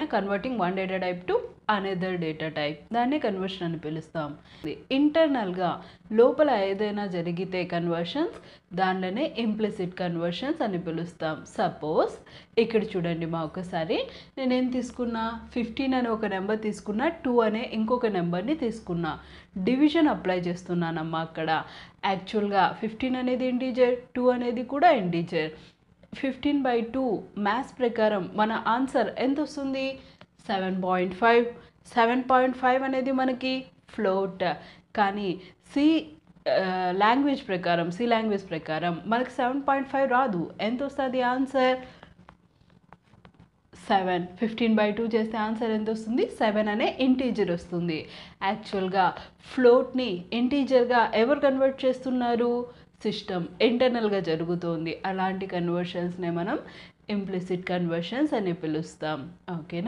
Converting one data type to another data type దాన్నే conversion అని పిలుస్తాం. ఇంటర్నల్గా లోపల ఏదైనా జరిగితే కన్వర్షన్స్ దానిలోనే ఇంప్లిసిట్ కన్వర్షన్స్ అని పిలుస్తాం. సపోజ్ ఇక్కడ చూడండి మా ఒకసారి నేనేం తీసుకున్నా? ఫిఫ్టీన్ అనే ఒక నెంబర్ తీసుకున్నా టూ అనే ఇంకొక నెంబర్ని తీసుకున్నా. డివిజన్ అప్లై చేస్తున్నానమ్మా అక్కడ. యాక్చువల్గా ఫిఫ్టీన్ అనేది ఇంటీజర్ టూ అనేది కూడా integer fifteen by two maths ప్రకారం మన ఆన్సర్ ఎంత వస్తుంది seven point five. Seven point five అనేది మనకి ఫ్లోట్. కానీ సి లాంగ్వేజ్ ప్రకారం సి లాంగ్వేజ్ ప్రకారం మనకి సెవెన్ పాయింట్ ఫైవ్ రాదు. ఎంత వస్తుంది answer? Seven. Fifteen by two చేస్తే ఆన్సర్ ఎంత వస్తుంది సెవెన్ అనే ఇంటీజర్ వస్తుంది. యాక్చువల్గా ఫ్లోట్ని ఇంటీజర్గా ఎవరు కన్వర్ట్ చేస్తున్నారు? సిస్టమ్ ఇంటర్నల్గా జరుగుతోంది. అలాంటి కన్వర్షన్స్నే మనం ఇంప్లిసిట్ కన్వర్షన్స్ అని పిలుస్తాం. ఓకేనా?